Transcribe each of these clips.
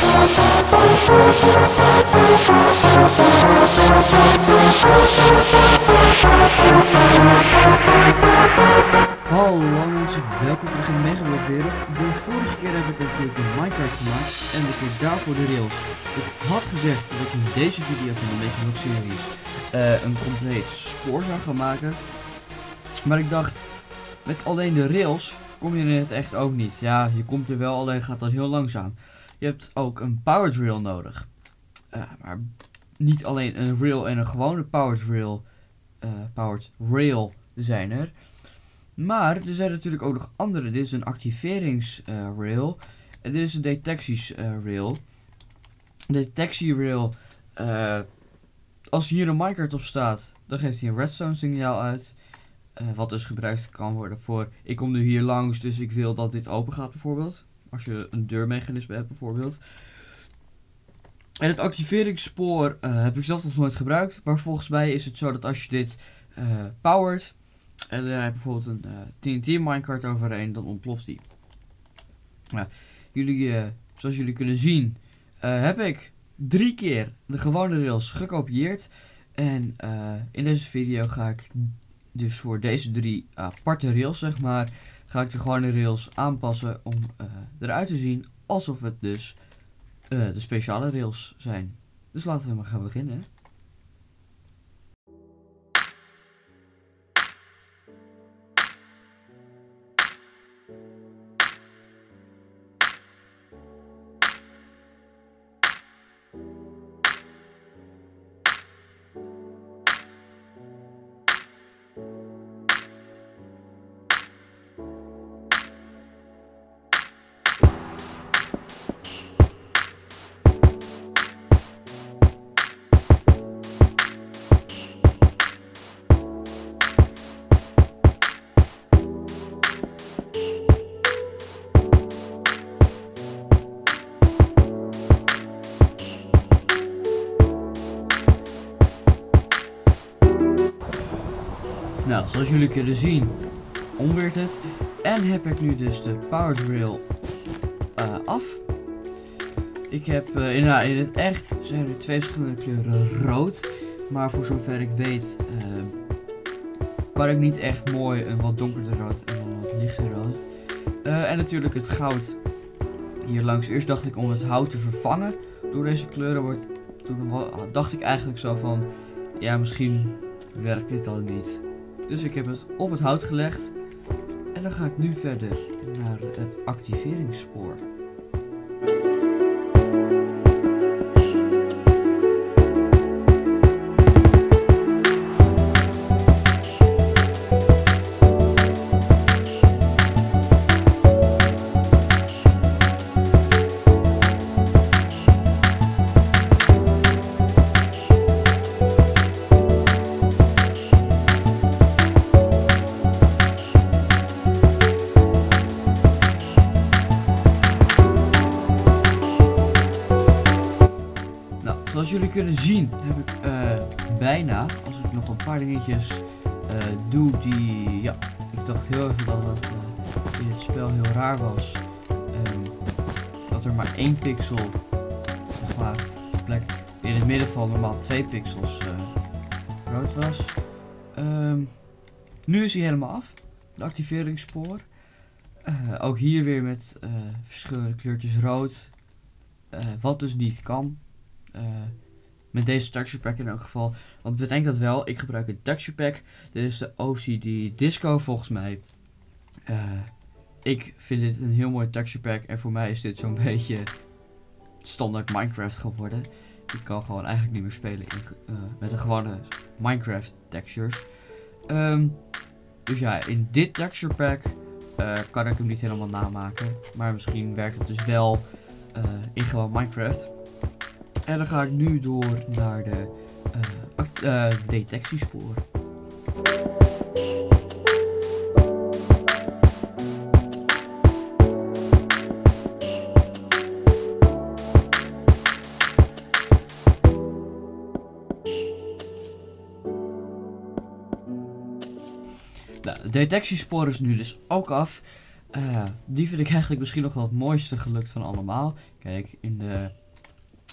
Hallo mensen, welkom terug in Megablok wereld. De vorige keer heb ik natuurlijk Minecraft gemaakt en de keer daarvoor de rails. Ik had gezegd dat ik in deze video van de Megablok series uh, een compleet spoor zou gaan maken. Maar ik dacht, met alleen de rails kom je er het echt ook niet. Ja, je komt er wel, alleen gaat dat heel langzaam. Je hebt ook een powered rail nodig. Uh, maar niet alleen een rail en een gewone powered rail, uh, powered rail zijn er. Maar er zijn natuurlijk ook nog andere. Dit is een activeringsrail. Uh, en dit is een detectiesrail. de detectierail, uh, als hier een minecart op staat, dan geeft hij een redstone signaal uit. Wat dus gebruikt kan worden voor, ik kom nu hier langs, dus ik wil dat dit open gaat bijvoorbeeld. Als je een deurmechanisme hebt bijvoorbeeld. En het activeringsspoor uh, heb ik zelf nog nooit gebruikt. Maar volgens mij is het zo dat als je dit uh, powert. En dan heb bijvoorbeeld een TNT minecart overheen. Dan ontploft die. Nou, jullie, zoals jullie kunnen zien. heb ik drie keer de gewone rails gekopieerd. En in deze video ga ik dus voor deze drie aparte rails zeg maar. Ga ik de gewone rails aanpassen om eruit te zien alsof het dus uh, de speciale rails zijn. Dus laten we maar gaan beginnen. Nou, zoals jullie kunnen zien, omweert het. En heb ik nu dus de powered rail uh, af. Ik heb, in, nou, in het echt zijn er twee verschillende kleuren rood. Maar voor zover ik weet, uh, kan ik niet echt mooi een wat donkerder rood en een wat lichter rood. en natuurlijk het goud hier langs. Eerst dacht ik om het hout te vervangen door deze kleuren. Toen dacht ik eigenlijk zo van, ja misschien werkt dit dan niet. Dus ik heb het op het hout gelegd. En dan ga ik nu verder naar het activeringsspoor. Zoals jullie kunnen zien heb ik uh, bijna, als ik nog een paar dingetjes uh, doe die, ja, ik dacht heel even dat het uh, in het spel heel raar was. Dat er maar één pixel, zeg maar, plek in het midden van normaal twee pixels rood was. Um, nu is hij helemaal af, de activeringsspoor. ook hier weer met verschillende kleurtjes rood. wat dus niet kan. Uh, met deze texture pack in elk geval. Want bedenk dat wel, ik gebruik een texture pack. Dit is de OCD Disco volgens mij. Uh, ik vind dit een heel mooi texture pack. En voor mij is dit zo'n beetje standaard Minecraft geworden. Ik kan gewoon eigenlijk niet meer spelen in, uh, met een gewone Minecraft textures. Um, dus ja, in dit texture pack kan ik hem niet helemaal namaken. Maar misschien werkt het dus wel in gewoon Minecraft. En dan ga ik nu door naar de uh, uh, detectiespoor. Nou, de detectiespoor is nu dus ook af. Eh, die vind ik eigenlijk misschien nog wel het mooiste gelukt van allemaal. Kijk, in, de,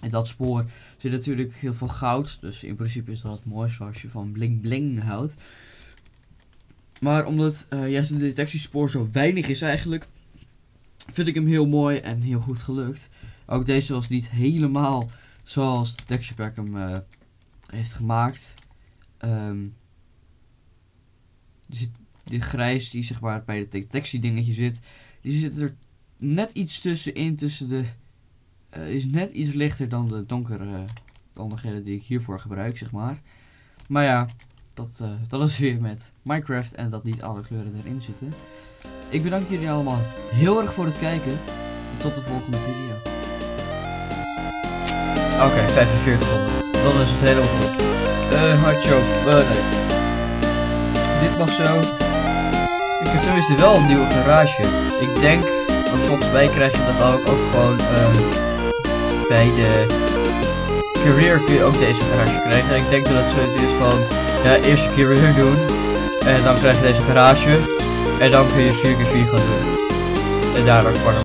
in dat spoor zit natuurlijk heel veel goud. Dus in principe is dat het mooiste als je van bling bling houdt. Maar omdat uh, juist de detectiespoor zo weinig is eigenlijk, vind ik hem heel mooi en heel goed gelukt. Ook deze was niet helemaal zoals de texture pack hem uh, heeft gemaakt. Um, de grijs die zeg maar bij de detectie dingetje zit, die zit er net iets tussenin tussen de, uh, is net iets lichter dan de donkere uh, die ik hiervoor gebruik zeg maar. Maar ja, dat, uh, dat is weer met Minecraft en dat niet alle kleuren erin zitten. Ik bedank jullie allemaal heel erg voor het kijken. En tot de volgende video. Oké, okay, 45 Dan is het helemaal goed. Uh. Uh. Dit mag zo. Ik heb tenminste wel een nieuwe garage. Ik denk, want volgens mij krijg je dat ook, ook gewoon uh, bij de career kun je ook deze garage krijgen. En ik denk dat het zoiets is van, ja, eerst keer weer doen. En dan krijg je deze garage. En dan kun je 4x4 gaan doen. En daardoor gewoon